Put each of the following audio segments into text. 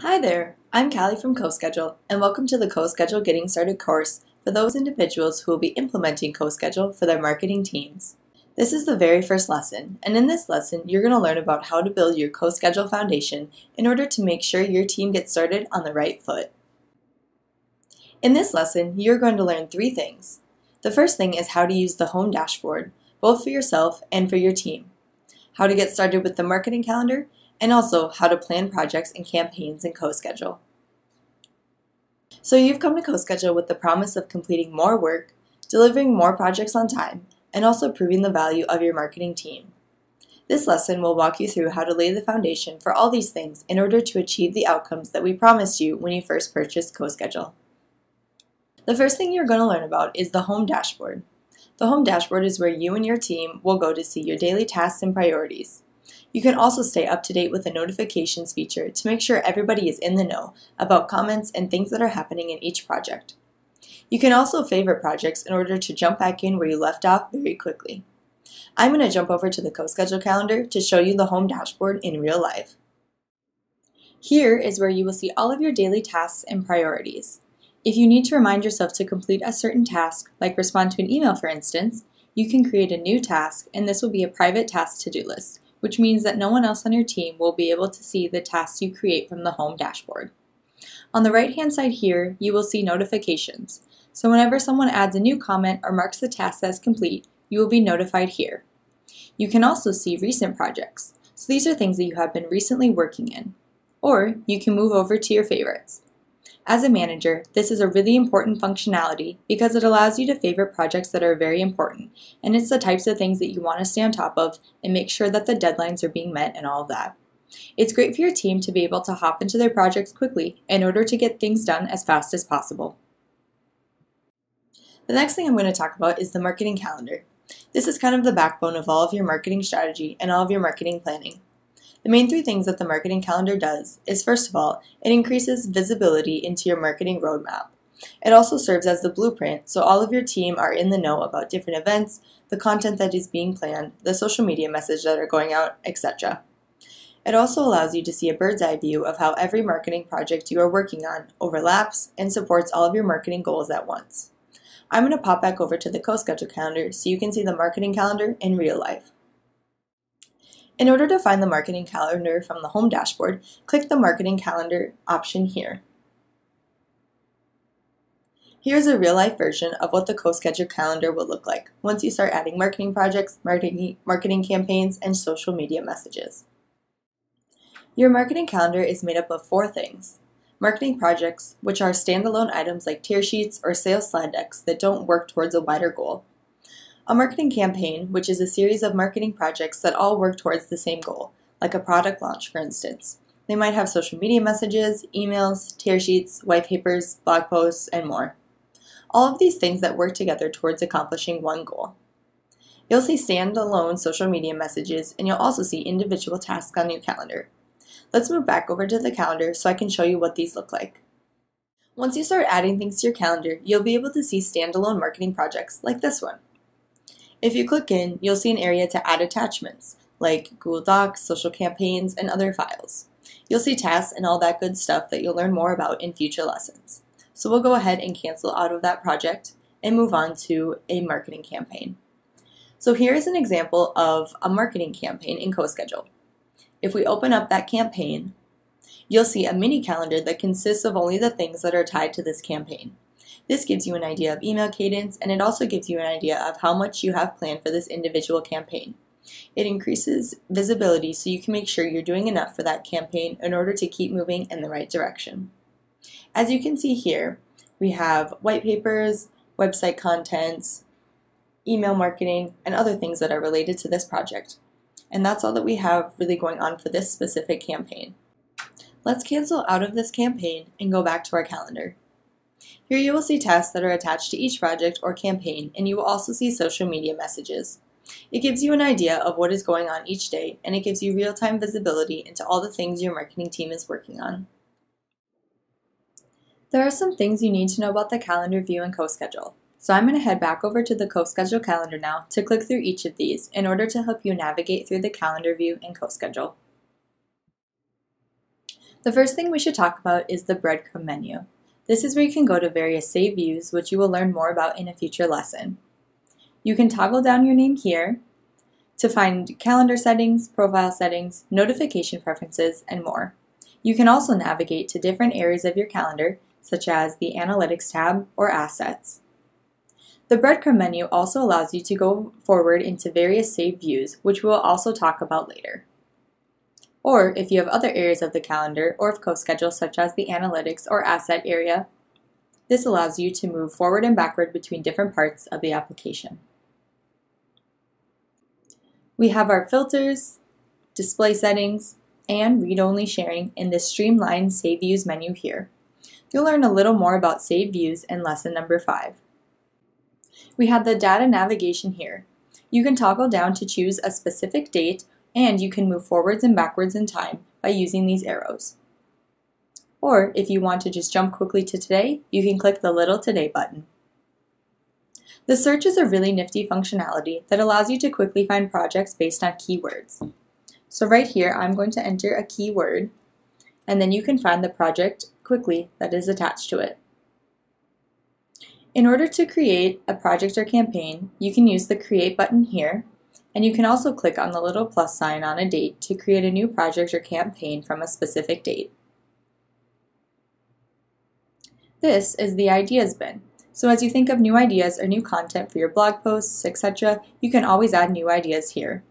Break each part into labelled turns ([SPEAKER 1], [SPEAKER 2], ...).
[SPEAKER 1] Hi there, I'm Callie from CoSchedule, and welcome to the CoSchedule Getting Started course for those individuals who will be implementing CoSchedule for their marketing teams. This is the very first lesson, and in this lesson, you're going to learn about how to build your CoSchedule foundation in order to make sure your team gets started on the right foot. In this lesson, you're going to learn three things. The first thing is how to use the home dashboard, both for yourself and for your team. How to get started with the marketing calendar, and also how to plan projects and campaigns in CoSchedule. So you've come to CoSchedule with the promise of completing more work, delivering more projects on time, and also proving the value of your marketing team. This lesson will walk you through how to lay the foundation for all these things in order to achieve the outcomes that we promised you when you first purchased CoSchedule. The first thing you're going to learn about is the Home Dashboard. The Home Dashboard is where you and your team will go to see your daily tasks and priorities. You can also stay up to date with the notifications feature to make sure everybody is in the know about comments and things that are happening in each project. You can also favorite projects in order to jump back in where you left off very quickly. I'm going to jump over to the CoSchedule calendar to show you the home dashboard in real life. Here is where you will see all of your daily tasks and priorities. If you need to remind yourself to complete a certain task, like respond to an email for instance, you can create a new task and this will be a private task to-do list which means that no one else on your team will be able to see the tasks you create from the home dashboard. On the right hand side here, you will see notifications. So whenever someone adds a new comment or marks the task as complete, you will be notified here. You can also see recent projects. So these are things that you have been recently working in. Or you can move over to your favorites. As a manager, this is a really important functionality because it allows you to favorite projects that are very important, and it's the types of things that you want to stay on top of and make sure that the deadlines are being met and all of that. It's great for your team to be able to hop into their projects quickly in order to get things done as fast as possible. The next thing I'm going to talk about is the marketing calendar. This is kind of the backbone of all of your marketing strategy and all of your marketing planning. The main three things that the marketing calendar does is first of all, it increases visibility into your marketing roadmap. It also serves as the blueprint so all of your team are in the know about different events, the content that is being planned, the social media message that are going out, etc. It also allows you to see a bird's eye view of how every marketing project you are working on overlaps and supports all of your marketing goals at once. I'm going to pop back over to the CoSchedule calendar so you can see the marketing calendar in real life. In order to find the marketing calendar from the home dashboard, click the marketing calendar option here. Here's a real-life version of what the CoSchedule calendar will look like once you start adding marketing projects, marketing, marketing campaigns, and social media messages. Your marketing calendar is made up of four things. Marketing projects, which are standalone items like tear sheets or sales slide decks that don't work towards a wider goal. A marketing campaign, which is a series of marketing projects that all work towards the same goal, like a product launch, for instance. They might have social media messages, emails, tear sheets, white papers, blog posts, and more. All of these things that work together towards accomplishing one goal. You'll see standalone social media messages, and you'll also see individual tasks on your calendar. Let's move back over to the calendar so I can show you what these look like. Once you start adding things to your calendar, you'll be able to see standalone marketing projects like this one. If you click in, you'll see an area to add attachments, like Google Docs, social campaigns, and other files. You'll see tasks and all that good stuff that you'll learn more about in future lessons. So we'll go ahead and cancel out of that project and move on to a marketing campaign. So here is an example of a marketing campaign in CoSchedule. If we open up that campaign, you'll see a mini calendar that consists of only the things that are tied to this campaign. This gives you an idea of email cadence and it also gives you an idea of how much you have planned for this individual campaign. It increases visibility so you can make sure you're doing enough for that campaign in order to keep moving in the right direction. As you can see here, we have white papers, website contents, email marketing, and other things that are related to this project. And that's all that we have really going on for this specific campaign. Let's cancel out of this campaign and go back to our calendar. Here you will see tasks that are attached to each project or campaign, and you will also see social media messages. It gives you an idea of what is going on each day, and it gives you real-time visibility into all the things your marketing team is working on. There are some things you need to know about the calendar view and CoSchedule. So I'm going to head back over to the CoSchedule calendar now to click through each of these in order to help you navigate through the calendar view and CoSchedule. The first thing we should talk about is the breadcrumb menu. This is where you can go to various save views, which you will learn more about in a future lesson. You can toggle down your name here to find calendar settings, profile settings, notification preferences, and more. You can also navigate to different areas of your calendar, such as the Analytics tab or Assets. The breadcrumb menu also allows you to go forward into various saved views, which we'll also talk about later. Or if you have other areas of the calendar or of CoSchedule such as the Analytics or Asset area, this allows you to move forward and backward between different parts of the application. We have our filters, display settings, and read-only sharing in this streamlined Save Views menu here. You'll learn a little more about Save Views in lesson number 5. We have the data navigation here. You can toggle down to choose a specific date and you can move forwards and backwards in time by using these arrows. Or if you want to just jump quickly to today, you can click the little Today button. The search is a really nifty functionality that allows you to quickly find projects based on keywords. So right here, I'm going to enter a keyword, and then you can find the project quickly that is attached to it. In order to create a project or campaign, you can use the Create button here, and you can also click on the little plus sign on a date to create a new project or campaign from a specific date. This is the Ideas bin. So as you think of new ideas or new content for your blog posts, etc., you can always add new ideas here.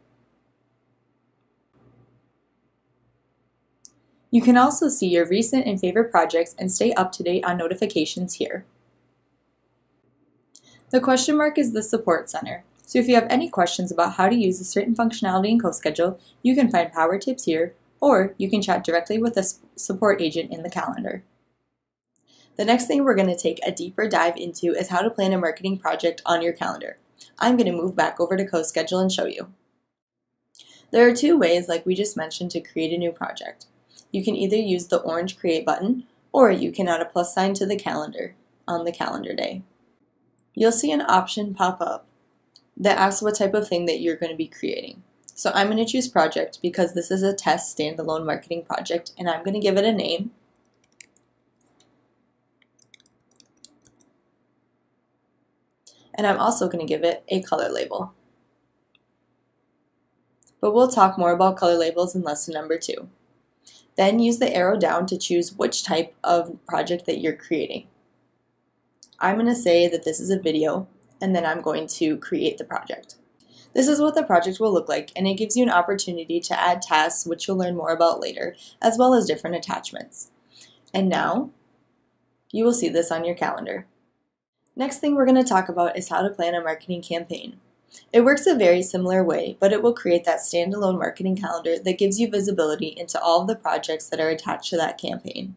[SPEAKER 1] You can also see your recent and favorite projects and stay up to date on notifications here. The question mark is the Support Center. So if you have any questions about how to use a certain functionality in CoSchedule, you can find power tips here, or you can chat directly with a support agent in the calendar. The next thing we're going to take a deeper dive into is how to plan a marketing project on your calendar. I'm going to move back over to CoSchedule and show you. There are two ways, like we just mentioned, to create a new project. You can either use the orange Create button, or you can add a plus sign to the calendar on the calendar day. You'll see an option pop up that asks what type of thing that you're going to be creating. So I'm going to choose project because this is a test standalone marketing project and I'm going to give it a name and I'm also going to give it a color label. But we'll talk more about color labels in lesson number two. Then use the arrow down to choose which type of project that you're creating. I'm going to say that this is a video, and then I'm going to create the project. This is what the project will look like, and it gives you an opportunity to add tasks, which you'll learn more about later, as well as different attachments. And now, you will see this on your calendar. Next thing we're going to talk about is how to plan a marketing campaign. It works a very similar way, but it will create that standalone marketing calendar that gives you visibility into all of the projects that are attached to that campaign.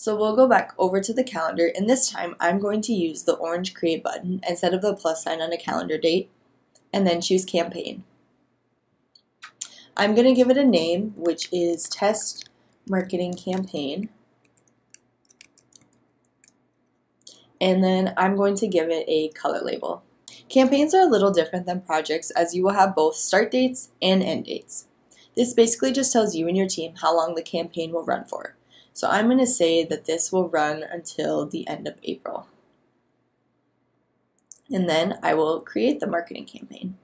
[SPEAKER 1] So we'll go back over to the calendar, and this time I'm going to use the orange Create button instead of the plus sign on a calendar date, and then choose Campaign. I'm going to give it a name, which is Test Marketing Campaign. and then I'm going to give it a color label. Campaigns are a little different than projects as you will have both start dates and end dates. This basically just tells you and your team how long the campaign will run for. So I'm going to say that this will run until the end of April. And then I will create the marketing campaign.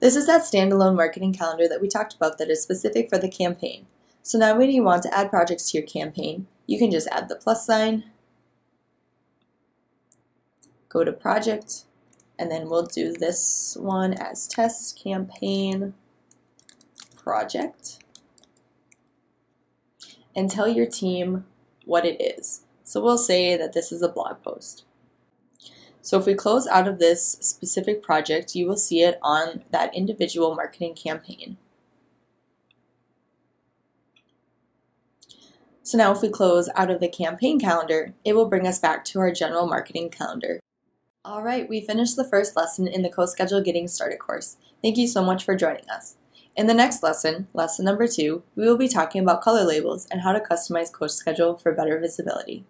[SPEAKER 1] This is that standalone marketing calendar that we talked about that is specific for the campaign. So now when you want to add projects to your campaign, you can just add the plus sign, go to project, and then we'll do this one as test campaign project and tell your team what it is. So we'll say that this is a blog post. So if we close out of this specific project, you will see it on that individual marketing campaign. So now if we close out of the campaign calendar, it will bring us back to our general marketing calendar. All right, we finished the first lesson in the CoSchedule Getting Started course. Thank you so much for joining us. In the next lesson, lesson number two, we will be talking about color labels and how to customize CoSchedule for better visibility.